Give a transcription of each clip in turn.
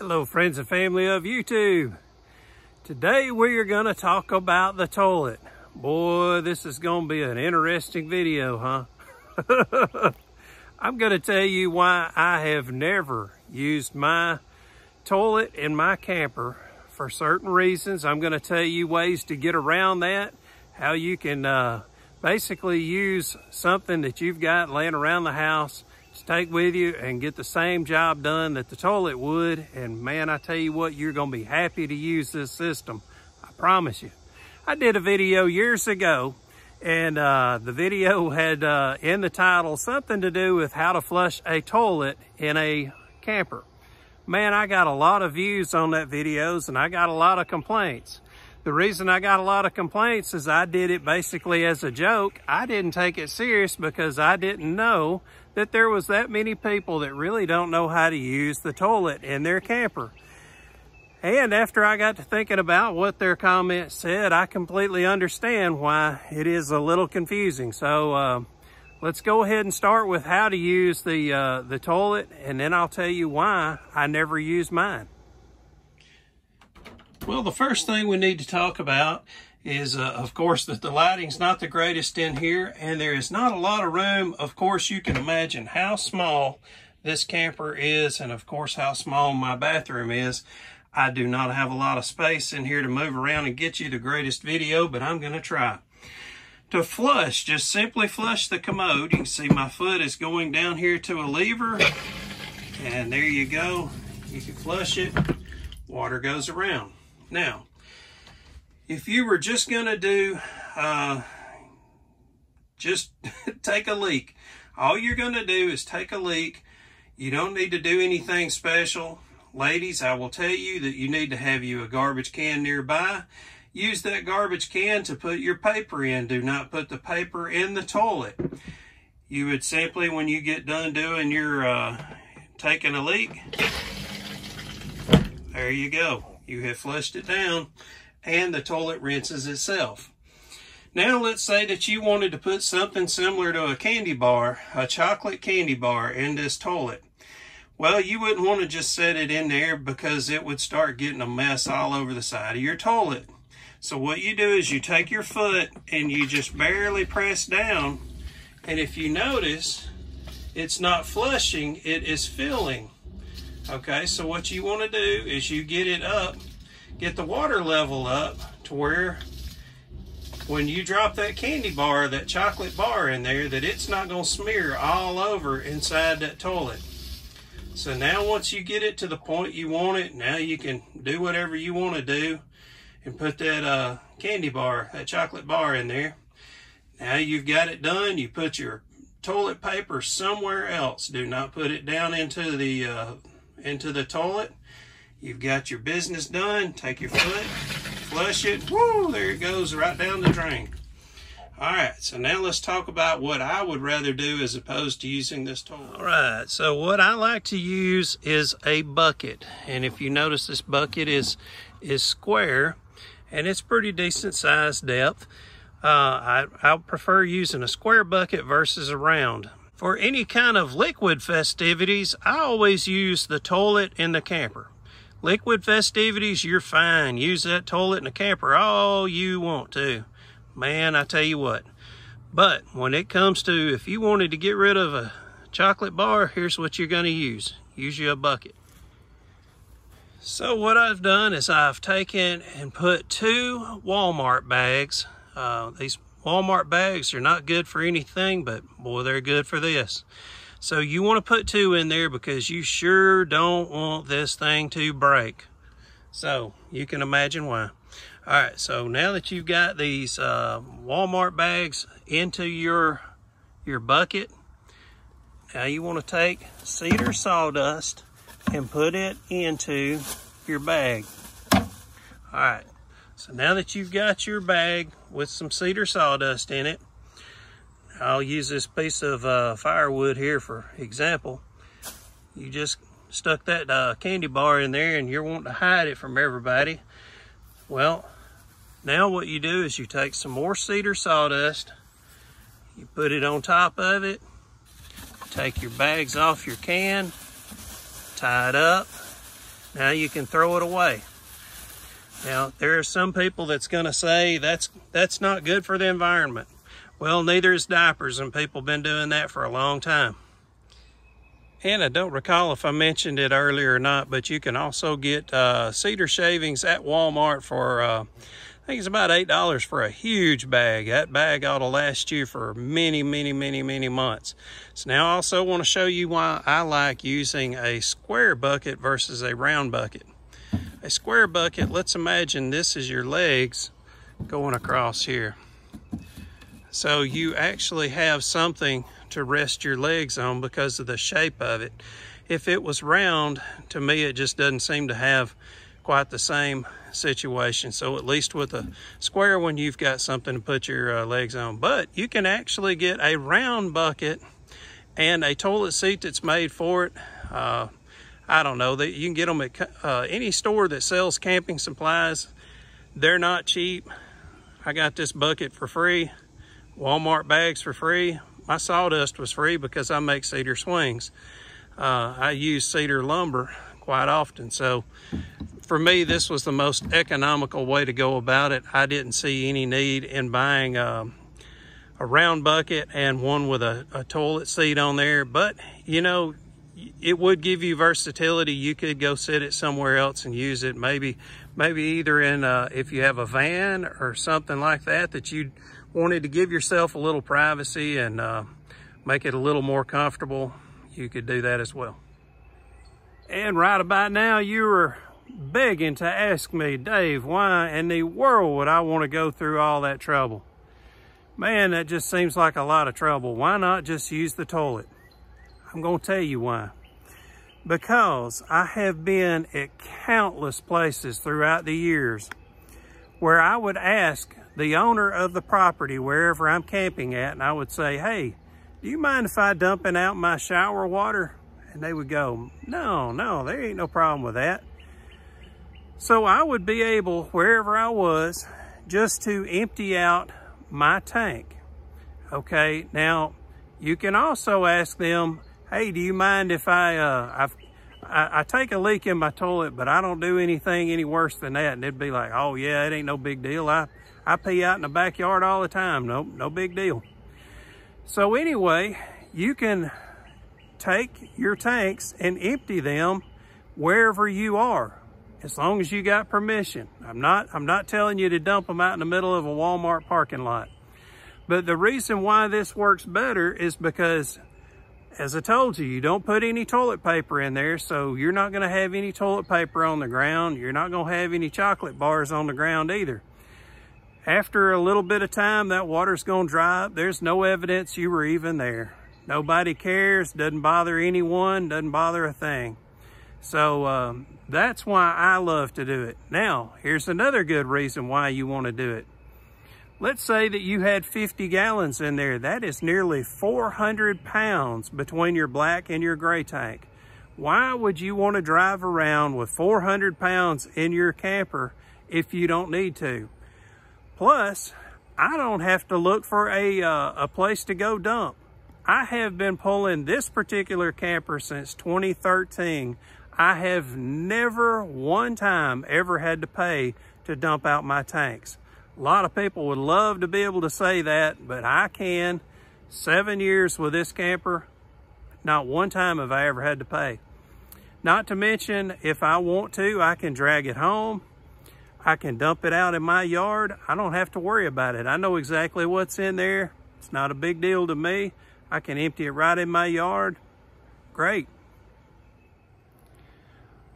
Hello friends and family of YouTube. Today we are going to talk about the toilet. Boy, this is going to be an interesting video, huh? I'm going to tell you why I have never used my toilet in my camper for certain reasons. I'm going to tell you ways to get around that, how you can uh, basically use something that you've got laying around the house take with you and get the same job done that the toilet would. And man, I tell you what, you're gonna be happy to use this system. I promise you. I did a video years ago and uh, the video had uh, in the title something to do with how to flush a toilet in a camper. Man, I got a lot of views on that videos and I got a lot of complaints. The reason I got a lot of complaints is I did it basically as a joke. I didn't take it serious because I didn't know that there was that many people that really don't know how to use the toilet in their camper. And after I got to thinking about what their comments said, I completely understand why it is a little confusing. So uh, let's go ahead and start with how to use the, uh, the toilet, and then I'll tell you why I never use mine. Well, the first thing we need to talk about is, uh, of course, that the lighting's not the greatest in here, and there is not a lot of room. Of course, you can imagine how small this camper is, and of course, how small my bathroom is. I do not have a lot of space in here to move around and get you the greatest video, but I'm going to try. To flush, just simply flush the commode. You can see my foot is going down here to a lever, and there you go. You can flush it. Water goes around. Now, if you were just going to do, uh, just take a leak, all you're going to do is take a leak. You don't need to do anything special. Ladies, I will tell you that you need to have you a garbage can nearby. Use that garbage can to put your paper in. Do not put the paper in the toilet. You would simply, when you get done doing your, uh, taking a leak, there you go you have flushed it down and the toilet rinses itself. Now let's say that you wanted to put something similar to a candy bar, a chocolate candy bar in this toilet. Well, you wouldn't want to just set it in there because it would start getting a mess all over the side of your toilet. So what you do is you take your foot and you just barely press down. And if you notice, it's not flushing, it is filling. Okay, so what you want to do is you get it up, get the water level up to where when you drop that candy bar, that chocolate bar in there, that it's not going to smear all over inside that toilet. So now once you get it to the point you want it, now you can do whatever you want to do and put that uh, candy bar, that chocolate bar in there. Now you've got it done. You put your toilet paper somewhere else. Do not put it down into the uh, into the toilet. You've got your business done. Take your foot, flush it. Woo, there it goes right down the drain. All right, so now let's talk about what I would rather do as opposed to using this toilet. All right, so what I like to use is a bucket. And if you notice this bucket is, is square and it's pretty decent size depth. Uh, I, I prefer using a square bucket versus a round. For any kind of liquid festivities, I always use the toilet in the camper. Liquid festivities, you're fine. Use that toilet in the camper all you want to. Man, I tell you what. But when it comes to if you wanted to get rid of a chocolate bar, here's what you're going to use. Use your bucket. So what I've done is I've taken and put two Walmart bags. Uh, these Walmart bags are not good for anything, but boy, they're good for this. So you want to put two in there because you sure don't want this thing to break. So you can imagine why. All right, so now that you've got these uh, Walmart bags into your, your bucket, now you want to take cedar sawdust and put it into your bag. All right, so now that you've got your bag with some cedar sawdust in it, I'll use this piece of uh, firewood here for example. You just stuck that uh, candy bar in there and you're wanting to hide it from everybody. Well, now what you do is you take some more cedar sawdust, you put it on top of it, take your bags off your can, tie it up, Now you can throw it away. Now, there are some people that's going to say that's that's not good for the environment. Well, neither is diapers, and people been doing that for a long time. And I don't recall if I mentioned it earlier or not, but you can also get uh, cedar shavings at Walmart for, uh, I think it's about $8 for a huge bag. That bag ought to last you for many, many, many, many months. So now I also want to show you why I like using a square bucket versus a round bucket. A square bucket, let's imagine this is your legs going across here. So you actually have something to rest your legs on because of the shape of it. If it was round, to me it just doesn't seem to have quite the same situation. So at least with a square one, you've got something to put your uh, legs on. But you can actually get a round bucket and a toilet seat that's made for it. Uh, I don't know, that you can get them at uh, any store that sells camping supplies. They're not cheap. I got this bucket for free, Walmart bags for free. My sawdust was free because I make cedar swings. Uh, I use cedar lumber quite often. So for me, this was the most economical way to go about it. I didn't see any need in buying um, a round bucket and one with a, a toilet seat on there. But, you know, it would give you versatility. You could go sit it somewhere else and use it. Maybe, maybe either in, uh, if you have a van or something like that, that you wanted to give yourself a little privacy and uh, make it a little more comfortable, you could do that as well. And right about now, you are begging to ask me, Dave, why in the world would I want to go through all that trouble? Man, that just seems like a lot of trouble. Why not just use the toilet? I'm going to tell you why. Because I have been at countless places throughout the years where I would ask the owner of the property, wherever I'm camping at, and I would say, hey, do you mind if I dumping out my shower water? And they would go, no, no, there ain't no problem with that. So I would be able, wherever I was, just to empty out my tank. Okay, now you can also ask them, hey, do you mind if I, uh, I, I, take a leak in my toilet, but I don't do anything any worse than that. And it'd be like, oh yeah, it ain't no big deal. I, I pee out in the backyard all the time. No, no big deal. So anyway, you can take your tanks and empty them wherever you are, as long as you got permission. I'm not, I'm not telling you to dump them out in the middle of a Walmart parking lot. But the reason why this works better is because as I told you, you don't put any toilet paper in there, so you're not gonna have any toilet paper on the ground. You're not gonna have any chocolate bars on the ground either. After a little bit of time, that water's gonna dry up. There's no evidence you were even there. Nobody cares, doesn't bother anyone, doesn't bother a thing. So um, that's why I love to do it. Now, here's another good reason why you wanna do it. Let's say that you had 50 gallons in there. That is nearly 400 pounds between your black and your gray tank. Why would you want to drive around with 400 pounds in your camper if you don't need to? Plus, I don't have to look for a, uh, a place to go dump. I have been pulling this particular camper since 2013. I have never one time ever had to pay to dump out my tanks. A lot of people would love to be able to say that, but I can. Seven years with this camper, not one time have I ever had to pay. Not to mention, if I want to, I can drag it home. I can dump it out in my yard. I don't have to worry about it. I know exactly what's in there. It's not a big deal to me. I can empty it right in my yard. Great.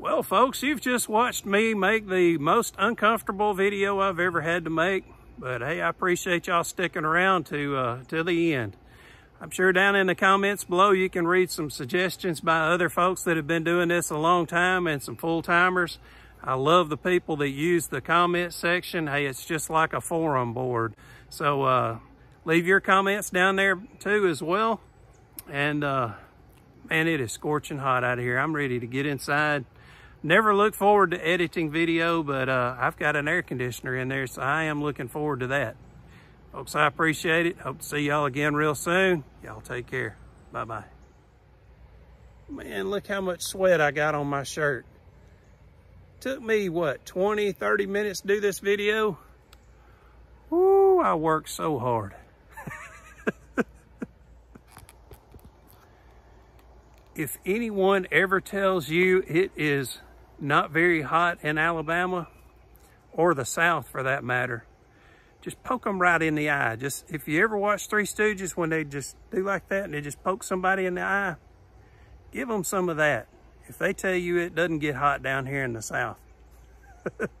Well, folks, you've just watched me make the most uncomfortable video I've ever had to make. But hey, I appreciate y'all sticking around to, uh, to the end. I'm sure down in the comments below you can read some suggestions by other folks that have been doing this a long time and some full-timers. I love the people that use the comment section. Hey, it's just like a forum board. So uh, leave your comments down there too as well. And uh, man, it is scorching hot out here. I'm ready to get inside never look forward to editing video, but uh, I've got an air conditioner in there, so I am looking forward to that. Folks, I appreciate it. Hope to see y'all again real soon. Y'all take care. Bye-bye. Man, look how much sweat I got on my shirt. took me, what, 20, 30 minutes to do this video? Woo, I worked so hard. if anyone ever tells you it is not very hot in Alabama, or the South for that matter, just poke them right in the eye. Just if you ever watch Three Stooges when they just do like that and they just poke somebody in the eye, give them some of that. If they tell you it doesn't get hot down here in the South.